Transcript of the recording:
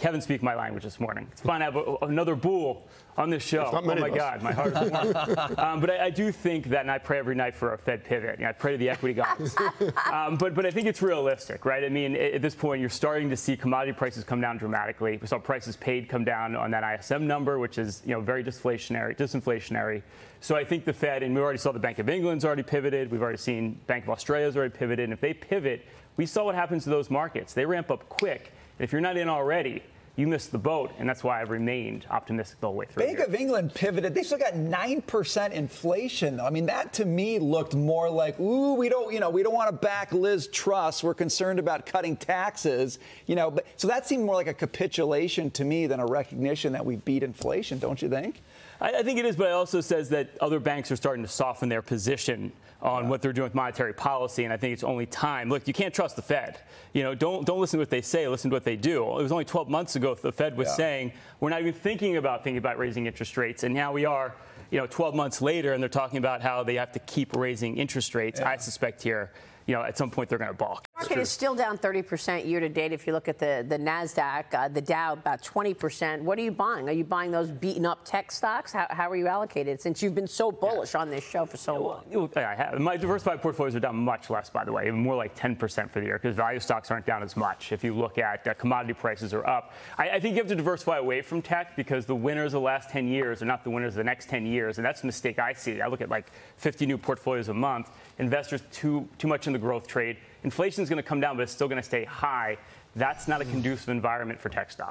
Kevin speak my language this morning. It's fun to have a, another bull on this show. oh my. God, my heart is warm. um, but I, I do think that, and I pray every night for a Fed pivot. You know, I pray to the equity gods. um, but but I think it's realistic, right? I mean, at this point, you're starting to see commodity prices come down dramatically. We saw prices paid come down on that ISM number, which is you know very disinflationary. Disinflationary. So I think the Fed, and we already saw the Bank of England's already pivoted. We've already seen Bank of Australia's already pivoted. And if they pivot, we saw what happens to those markets. They ramp up quick. If you're not in already, you missed the boat, and that's why I've remained optimistic the whole way through. Bank here. of England pivoted. They still got nine percent inflation. Though. I mean, that to me looked more like, ooh, we don't, you know, we don't want to back Liz Truss. We're concerned about cutting taxes, you know. But so that seemed more like a capitulation to me than a recognition that we beat inflation. Don't you think? I, I think it is, but it also says that other banks are starting to soften their position on what they're doing with monetary policy, and I think it's only time. Look, you can't trust the Fed. You know, don't don't listen to what they say. Listen to what they do. It was only 12 months ago the Fed was Yeah. saying we're not even thinking about thinking about raising interest rates, and now we are. You know, 12 months later, and they're talking about how they have to keep raising interest rates. I suspect here, you know, at some point they're going to balk. Market is still down 30% year to date. If you look at the, the NASDAQ, uh, the Dow about 20%. What are you buying? Are you buying those beaten up tech stocks? How, how are you allocated since you've been so bullish on this show for so long? Well, I have. My diversified portfolios are down much less, by the way, more like 10% for the year because value stocks aren't down as much. If you look at uh, commodity prices are up. I, I think you have to diversify away from tech because the winners of the last 10 years are not the winners of the next 10 years, and that's a mistake I see. I look at like 50 new portfolios a month. Investors too too much in the growth trade. Inflation is going to come down, but it's still going to stay high. That's not a conducive environment for tech stocks.